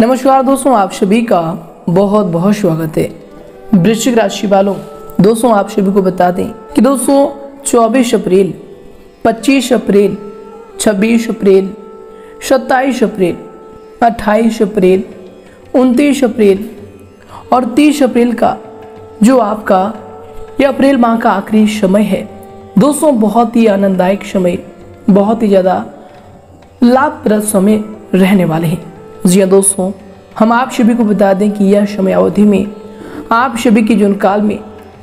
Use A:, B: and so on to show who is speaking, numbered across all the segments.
A: नमस्कार दोस्तों, आप सभी का बहुत बहुत स्वागत है। वृश्चिक राशि वालों, दोस्तों, आप सभी को बता दें कि दोस्तों 24 अप्रैल 25 अप्रैल 26 अप्रैल 27 अप्रैल 28 अप्रैल 29 अप्रैल और 30 अप्रैल का जो आपका यह अप्रैल माह का आखिरी समय है। दोस्तों, बहुत ही आनंददायक समय, बहुत ही ज़्यादा लाभप्रद समय रहने वाले हैं। जी हाँ दोस्तों, हम आप सभी को बता दें कि यह समय अवधि में, आप सभी के जीवन काल में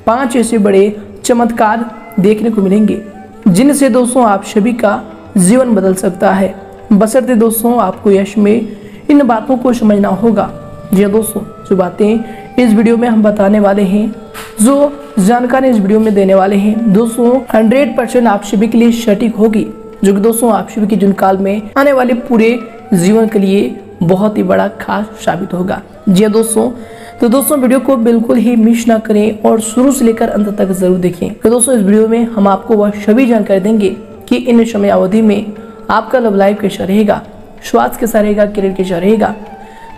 A: पाँच ऐसे बड़े चमत्कार देखने को मिलेंगे, जिनसे दोस्तों आप सभी का जीवन बदल सकता है। बसरते दोस्तों, आपको यश में इन बातों को समझना होगा। जी दोस्तों, जो बातें इस वीडियो में हम बताने वाले हैं, जो जानकारी इस वीडियो में देने वाले हैं, दोस्तों, हंड्रेड परसेंट आप सभी के लिए सटीक होगी। जो कि दोस्तों, आप सभी के जीवन काल में आने वाले पूरे जीवन के लिए बहुत ही बड़ा खास साबित होगा। जी हाँ दोस्तों तो दोस्तों वीडियो को बिल्कुल ही मिस ना करें और शुरू से लेकर अंत तक ज़रूर देखें। तो दोस्तों इस वीडियो में हम आपको वह सभी जानकारी देंगे कि इन समय अवधि में आपका लव लाइफ कैसा रहेगा, स्वास्थ्य कैसा रहेगा करियर कैसा रहेगा।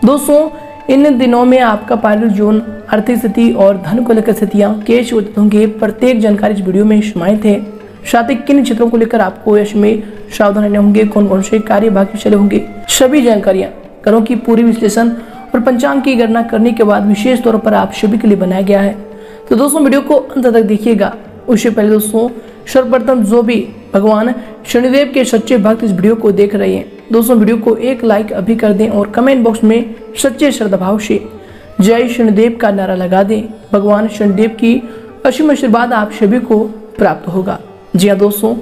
A: दोस्तों, इन दिनों में आपका पारिवारिक जीवन, आर्थिक स्थिति और धन को लेकर स्थितियाँ उचित होंगे, प्रत्येक जानकारी इस वीडियो में समाहित है साथ ही किन क्षेत्रों को लेकर आपको यश में सावधान रहने होंगे कौन कौन से कार्य चले होंगे, सभी जानकारियाँ करों की पूरी विश्लेषण और पंचांग की गणना करने के बाद विशेष तौर पर आप सभी के लिए बनाया गया है। तो दोस्तों, वीडियो को अंत तक देखिएगा। उससे पहले दोस्तों, सर्वप्रथम जो भी भगवान शनिदेव के सच्चे भक्त इस वीडियो को देख रहे हैं, दोस्तों, वीडियो को एक लाइक अभी कर दें और कमेंट बॉक्स में सच्चे श्रद्धाभाव से जय शनिदेव का नारा लगा दें। भगवान शनिदेव की असीम आशीर्वाद आप सभी को प्राप्त होगा। जी हाँ दोस्तों।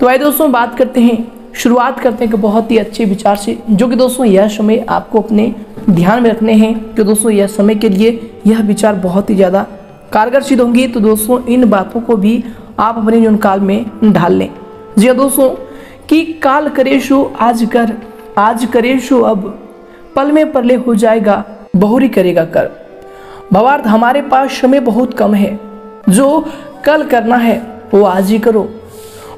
A: तो आइए दोस्तों, बात करते हैं शुरुआत करते हैं कि बहुत ही अच्छे विचार से, जो कि दोस्तों यह समय आपको अपने ध्यान में रखने हैं, कि दोस्तों यह समय के लिए यह विचार बहुत ही ज़्यादा कारगर सिद्ध होंगी। तो दोस्तों, इन बातों को भी आप अपने जीवन काल में ढाल लें। जी हाँ दोस्तों, कि काल करेशो आज कर, आज करेशो अब पल में परले हो जाएगा, बहुरी करेगा कर। भवार्थ, हमारे पास समय बहुत कम है। जो कल करना है, वो आज ही करो,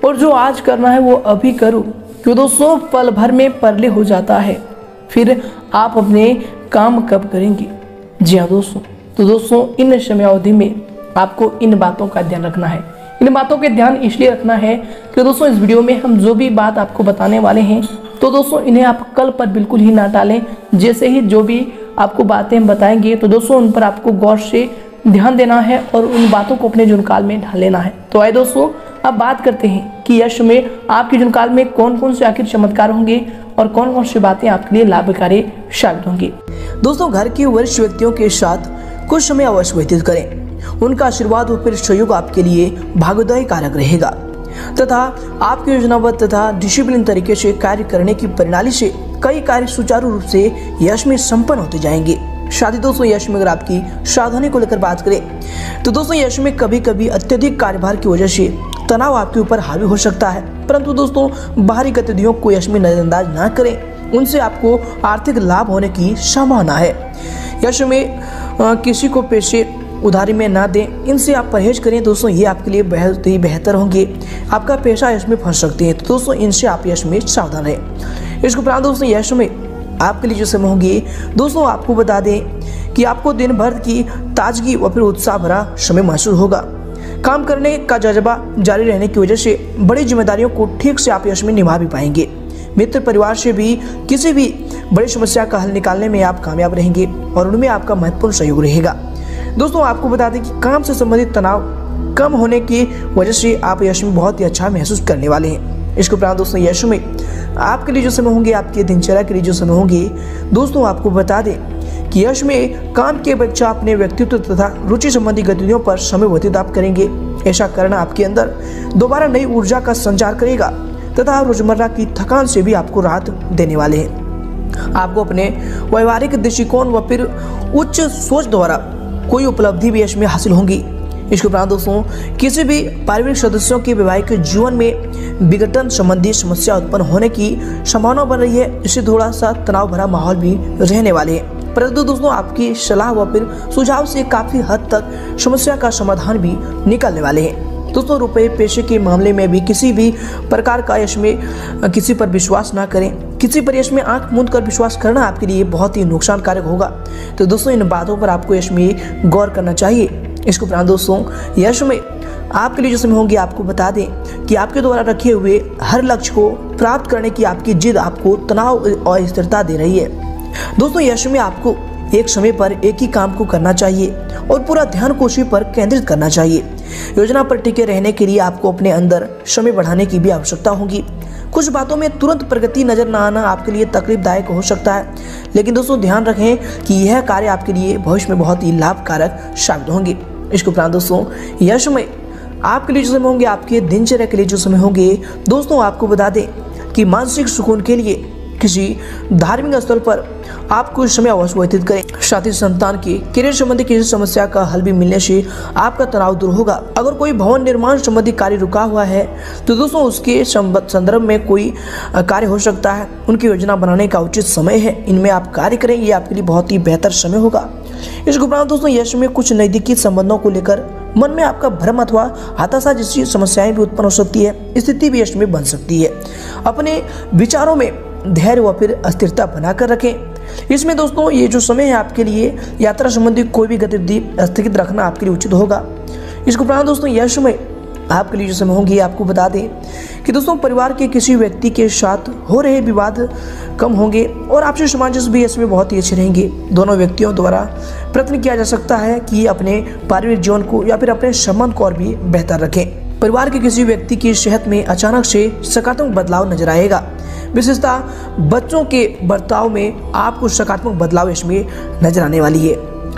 A: और जो आज करना है, वो अभी करो। क्यों दोस्तों पल भर में परले हो जाता है। फिर आप अपने काम कब करेंगे? जी हाँ दोस्तों तो दोस्तों, इन समय अवधि में आपको इन बातों का ध्यान रखना है। इन बातों के ध्यान इसलिए रखना है कि दोस्तों, इस वीडियो में हम जो भी बात आपको बताने वाले हैं तो दोस्तों, इन्हें आप कल पर बिल्कुल ही ना टालें जैसे ही जो भी आपको बातें हम बताएँगे तो दोस्तों, उन पर आपको गौर से ध्यान देना है और उन बातों को अपने जुनकाल में ढाल लेना है। तो आए दोस्तों अब बात करते हैं कि यश में आपके जुनकाल में कौन कौन से आखिर चमत्कार होंगे और कौन कौन सी बातें आपके लिए लाभकारी साबित होंगी।
B: दोस्तों, घर के वरिष्ठ व्यक्तियों के साथ कुछ समय अवश्य व्यतीत करें। उनका आशीर्वाद और फिर सहयोग आपके लिए भाग्यदायी कारक रहेगा। तथा आपकी योजनाबद्ध तथा डिसिप्लिन तरीके से कार्य करने की प्रणाली से कई कार्य सुचारू रूप से यश में संपन्न होते जाएँगे। शादी दोस्तों, यश में अगर आपकी सावधानी को लेकर बात करें तो दोस्तों, यश में कभी कभी अत्यधिक कार्यभार की वजह से तनाव आपके ऊपर हावी हो सकता है। परंतु दोस्तों, बाहरी गतिविधियों को यश में नजरअंदाज ना करें। उनसे आपको आर्थिक लाभ होने की संभावना है। यश में किसी को पैसे उधारी में ना दें। इनसे आप परहेज करें। दोस्तों, ये आपके लिए बहुत ही बेहतर होंगे। आपका पेशा यश में फंस सकते हैं। तो दोस्तों, इनसे आप यश में सावधान रहें। इसके उपरांत दोस्तों, यश में आपके लिए जो समय होंगे, दोस्तों, आपको बता दें कि आपको दिन भर की ताजगी व फिर उत्साह भरा समय महसूस होगा। काम करने का जज्बा जारी रहने की वजह से बड़ी जिम्मेदारियों को ठीक से आप यश में निभा भी पाएँगे। मित्र परिवार से भी किसी भी बड़ी समस्या का हल निकालने में आप कामयाब रहेंगे और उनमें आपका महत्वपूर्ण सहयोग रहेगा। दोस्तों, आपको बता दें कि काम से संबंधित तनाव कम होने की वजह से आप यश में बहुत ही अच्छा महसूस करने वाले हैं। इसके उपरांत दोस्तों, यश में आपके लिए जो समय होंगे, आपके दिनचर्या के लिए जो समय होंगे, दोस्तों, आपको बता दें कि यश में काम के बच्चा अपने व्यक्तित्व तथा रुचि संबंधी गतिविधियों पर समय व्यतीत आप करेंगे। ऐसा करना आपके अंदर दोबारा नई ऊर्जा का संचार करेगा तथा रोज़मर्रा की थकान से भी आपको राहत देने वाले हैं। आपको अपने व्यवहारिक दृष्टिकोण व फिर उच्च सोच द्वारा कोई उपलब्धि भी यश में हासिल होंगी। इसके उपरांत दोस्तों, किसी भी पारिवारिक सदस्यों के वैवाहिक जीवन में विघटन संबंधी समस्या उत्पन्न होने की संभावना बन रही है, इससे थोड़ा सा तनाव भरा माहौल भी रहने वाले हैं। परंतु दोस्तों, आपकी सलाह व फिर सुझाव से काफ़ी हद तक समस्या का समाधान भी निकलने वाले हैं। दोस्तों, रुपए पैसे के मामले में भी किसी भी प्रकार का यश में, किसी पर विश्वास ना करें। किसी पर यश में आँख मूंद कर विश्वास करना आपके लिए बहुत ही नुकसानकारक होगा। तो दोस्तों, इन बातों पर आपको यश में गौर करना चाहिए। इसके उपरांत दोस्तों, यश में आपके लिए जो समय होंगे, आपको बता दें कि आपके द्वारा रखे हुए हर लक्ष्य को प्राप्त करने की आपकी जिद आपको तनाव और स्थिरता दे रही है। दोस्तों यश में आपको एक समय पर एक ही काम को करना चाहिए और पूरा ध्यान को उसी पर केंद्रित करना चाहिए। योजना पर टिके रहने के लिए आपको अपने अंदर समय बढ़ाने की भी आवश्यकता होगी। कुछ बातों में तुरंत प्रगति नज़र न आना आपके लिए तकलीफदायक हो सकता है, लेकिन दोस्तों, ध्यान रखें कि यह कार्य आपके लिए भविष्य में बहुत ही लाभकारक साबित होंगे। इसके उपरांत दोस्तों यश में आपके लिए जो समय होंगे, आपके दिनचर्या के लिए जो समय होंगे, दोस्तों, आपको बता दें कि मानसिक सुकून के लिए किसी धार्मिक स्थल पर आप कुछ समय अवश्य व्यतीत करें। साथ ही संतान की करियर संबंधी किसी समस्या का हल भी मिलने से आपका तनाव दूर होगा। अगर कोई भवन निर्माण संबंधी कार्य रुका हुआ है तो दोस्तों उसके संदर्भ में कोई कार्य हो सकता है। उनकी योजना बनाने का उचित समय है। इनमें आप कार्य करें, ये आपके लिए बहुत ही बेहतर समय होगा। इसके उपरांत दोस्तों, यश में कुछ नजदीकी संबंधों को लेकर मन में आपका भ्रम अथवा हताशा जैसी समस्याएँ भी उत्पन्न हो सकती है। स्थिति भी यश में बन सकती है। अपने विचारों में धैर्य व फिर अस्थिरता बनाकर रखें। इसमें दोस्तों, ये जो समय है आपके लिए, यात्रा संबंधी कोई भी गतिविधि स्थगित रखना आपके लिए उचित होगा। इसके उपरांत दोस्तों, यह समय आपके लिए जो समय होंगी आपको बता दें कि दोस्तों, परिवार के किसी व्यक्ति के साथ हो रहे विवाद कम होंगे और आपसे सामंजस्य भी इसमें बहुत ही अच्छे रहेंगे। दोनों व्यक्तियों द्वारा प्रयत्न किया जा सकता है कि अपने पारिवारिक जीवन को या फिर अपने संबंध को और भी बेहतर रखें। परिवार के किसी व्यक्ति की सेहत में अचानक से सकारात्मक बदलाव नज़र आएगा। विशेषता बच्चों के बर्ताव में आपको सकारात्मक बदलाव इसमें नज़र आने वाली है।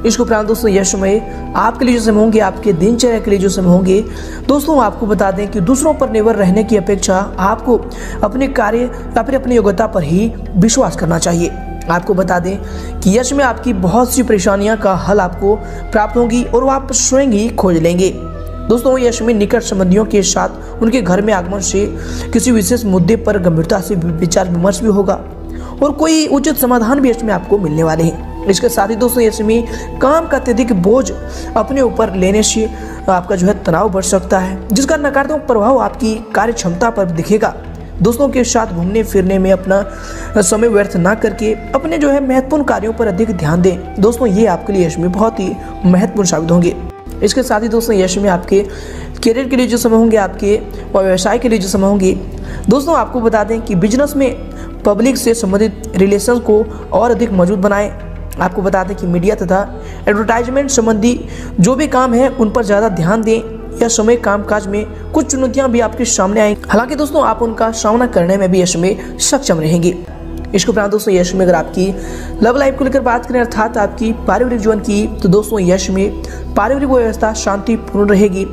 B: इसके उपरांत दोस्तों, यह आपके लिए जो समय होंगे, आपके दिनचर्या के लिए जो समय होंगे, दोस्तों आपको बता दें कि दूसरों पर निर्भर रहने की अपेक्षा आपको अपने कार्य या फिर अपनी योग्यता पर ही विश्वास करना चाहिए। आपको बता दें कि यश में आपकी बहुत सी परेशानियाँ का हल आपको प्राप्त होगी और आप स्वयं ही खोज लेंगे। दोस्तों यश में निकट संबंधियों के साथ उनके घर में आगमन से किसी विशेष मुद्दे पर गंभीरता से विचार विमर्श भी होगा और कोई उचित समाधान भी इसमें आपको मिलने वाले हैं। इसके साथ ही दोस्तों, यश में काम का अत्यधिक बोझ अपने ऊपर लेने से आपका जो है तनाव बढ़ सकता है, जिसका नकारात्मक प्रभाव आपकी कार्य क्षमता पर दिखेगा। दोस्तों के साथ घूमने फिरने में अपना समय व्यर्थ ना करके अपने जो है महत्वपूर्ण कार्यों पर अधिक ध्यान दें। दोस्तों, ये आपके लिए यश में बहुत ही महत्वपूर्ण साबित होंगे। इसके साथ ही दोस्तों, यश में आपके करियर के लिए जो समय होंगे, आपके और व्यवसाय के लिए जो समय होंगे, दोस्तों, आपको बता दें कि बिज़नेस में पब्लिक से संबंधित रिलेशन को और अधिक मज़बूत बनाएँ। आपको बता दें कि मीडिया तथा एडवर्टाइजमेंट संबंधी जो भी काम है, उन पर ज़्यादा ध्यान दें या समय कामकाज में कुछ चुनौतियाँ भी आपके सामने आएँगी हालाँकि दोस्तों, आप उनका सामना करने में भी यश में सक्षम रहेंगे। इसके उपरांत दोस्तों, यश में अगर आपकी लव लाइफ को लेकर बात करें, अर्थात आपकी पारिवारिक जीवन की तो दोस्तों, यश में पारिवारिक व्यवस्था शांतिपूर्ण रहेगी।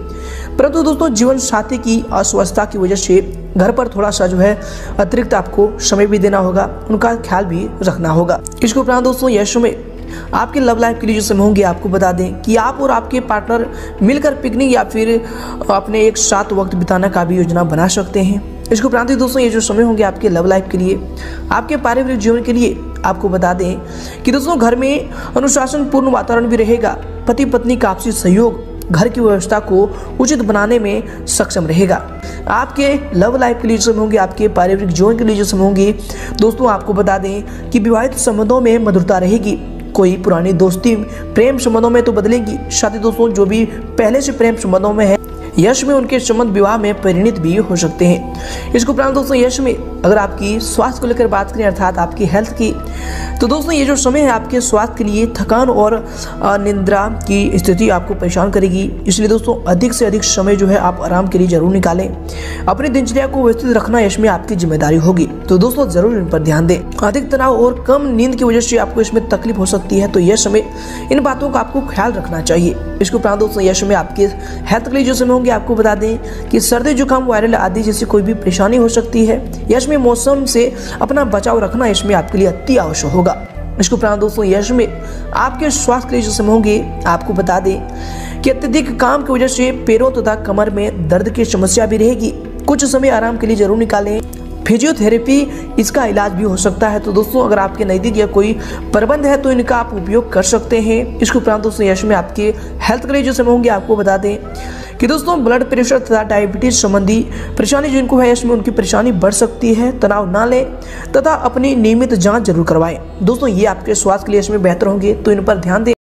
B: परंतु दोस्तों, जीवन साथी की अस्वस्थता की वजह से घर पर थोड़ा सा जो है, अतिरिक्त आपको समय भी देना होगा, उनका ख्याल भी रखना होगा। इसके उपरांत दोस्तों, यश में आपके लव लाइफ के लिए जो समय होंगे, आपको बता दें कि आप और आपके पार्टनर मिलकर पिकनिक या फिर अपने एक साथ वक्त बिताने का भी योजना बना सकते हैं। इसके उपरांत ही दोस्तों, ये जो समय होंगे आपके लव लाइफ के लिए, आपके पारिवारिक जीवन के लिए, आपको बता दें कि दोस्तों, घर में अनुशासन पूर्ण वातावरण भी रहेगा। पति पत्नी का आपसी सहयोग, घर की व्यवस्था को उचित बनाने में सक्षम रहेगा। आपके लव लाइफ के लिए समय होंगे, आपके पारिवारिक जीवन के लिए जो समय होंगे, दोस्तों, आपको बता दें कि विवाहित संबंधों में मधुरता रहेगी। कोई पुरानी दोस्ती, प्रेम संबंधों में तो बदलेगी। साथ ही दोस्तों, जो भी पहले से प्रेम संबंधों में है यश में उनके संबंध विवाह में परिणित भी हो सकते हैं। इसके उपरांत दोस्तों, यश में अगर आपकी स्वास्थ्य को लेकर बात करें, अर्थात आपकी हेल्थ की तो दोस्तों, ये जो समय है आपके स्वास्थ्य के लिए थकान और निंद्रा की स्थिति आपको परेशान करेगी। इसलिए दोस्तों, अधिक से अधिक समय जो है आप आराम के लिए ज़रूर निकालें। अपनी दिनचर्या को व्यवस्थित रखना यश में आपकी ज़िम्मेदारी होगी। तो दोस्तों, ज़रूर इन पर ध्यान दें। अधिक तनाव और कम नींद की वजह से आपको इसमें तकलीफ़ हो सकती है तो यह समय इन बातों का आपको ख्याल रखना चाहिए। इसके उपरांत दोस्तों यह समय आपके हेल्थ के लिए जो समय होंगे, आपको बता दें कि सर्दी जुकाम, वायरल आदि जैसी कोई भी परेशानी हो सकती है। यश में मौसम से अपना बचाव रखना इसमें आपके लिए अति आवश्यक होगा। इसके उपरांत दोस्तों, यश में आपके स्वास्थ्य के लिए जो समय होंगे, आपको बता दें कि अत्यधिक काम की वजह से पैरों तथा कमर में दर्द की समस्या भी रहेगी। कुछ समय आराम के लिए ज़रूर निकालें। फिजियोथेरेपी इसका इलाज भी हो सकता है। तो दोस्तों, अगर आपके नज़दीक या कोई प्रबंध है तो इनका आप उपयोग कर सकते हैं। इसके उपरांत दोस्तों, यश में आपके हेल्थ के लिए जो समय होंगे, आपको बता दें। कि दोस्तों ब्लड प्रेशर तथा डायबिटीज़ संबंधी परेशानी जिनको है, इसमें उनकी परेशानी बढ़ सकती है। तनाव ना लें तथा अपनी नियमित जाँच ज़रूर करवाएँ। दोस्तों, ये आपके स्वास्थ्य के लिए इसमें बेहतर होंगे तो इन पर ध्यान दें।